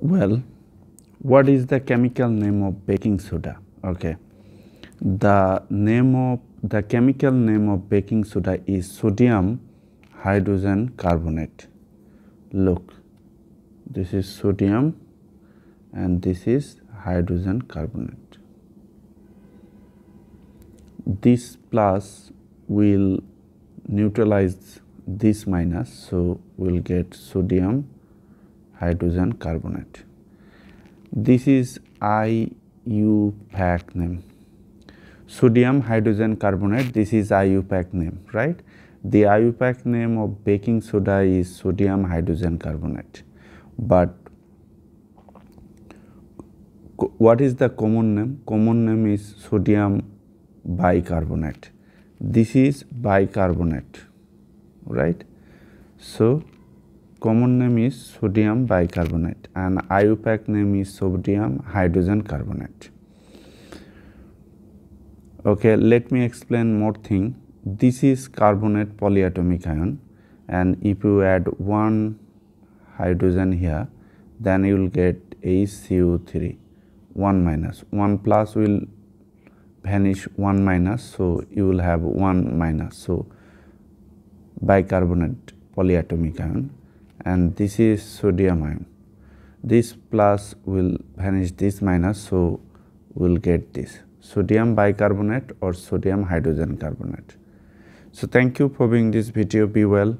well what is the chemical name of baking soda? Okay. The name of the chemical name of baking soda is sodium hydrogen carbonate. Look this is sodium and this is hydrogen carbonate. This plus will neutralize this minus so we'll get sodium hydrogen carbonate. This is IUPAC name. Sodium hydrogen carbonate this is IUPAC name right? The IUPAC name of baking soda is sodium hydrogen carbonate. But what is the common name? Common name is sodium bicarbonate. This is bicarbonate right? So common name is sodium bicarbonate and IUPAC name is sodium hydrogen carbonate. Okay, let me explain more thing. This is carbonate polyatomic ion and if you add one hydrogen here then you will get HCO3 1 minus 1 plus will vanish 1 minus so you will have 1 minus so bicarbonate polyatomic ion and this is sodium ion. This plus will vanish this minus so we'll get this sodium bicarbonate or sodium hydrogen carbonate. So thank you for viewing this video be well.